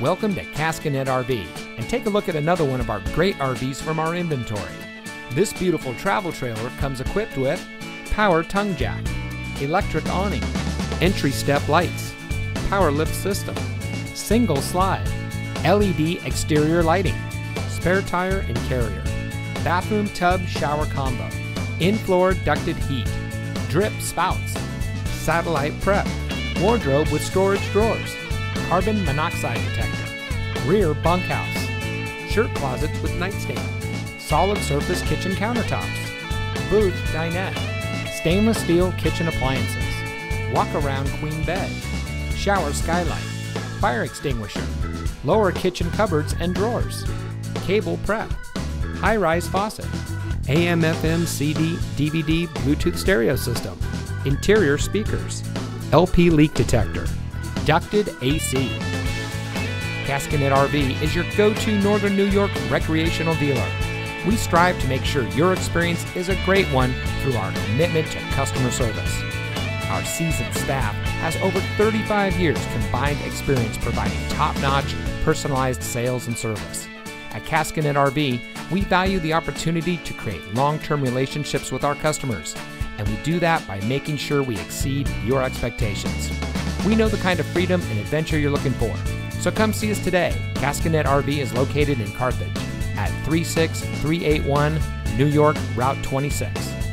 Welcome to Caskinette RV and take a look at another one of our great RVs from our inventory. This beautiful travel trailer comes equipped with power tongue jack, electric awning, entry step lights, power lift system, single slide, LED exterior lighting, spare tire and carrier, bathroom tub shower combo, in-floor ducted heat, drip spouts, satellite prep, wardrobe with storage drawers, carbon monoxide detector, rear bunkhouse, shirt closets with nightstand, solid surface kitchen countertops, booth dinette, stainless steel kitchen appliances, walk around queen bed, shower skylight, fire extinguisher, lower kitchen cupboards and drawers, cable prep, high rise faucet, AM FM CD DVD Bluetooth stereo system, interior speakers, LP leak detector, ducted AC. Caskinette RV is your go to Northern New York recreational dealer. We strive to make sure your experience is a great one through our commitment to customer service. Our seasoned staff has over 35 years combined experience providing top notch, personalized sales and service. At Caskinette RV, we value the opportunity to create long term relationships with our customers, and we do that by making sure we exceed your expectations. We know the kind of freedom and adventure you're looking for, so come see us today. Caskinette RV is located in Carthage at 36381 New York Route 26.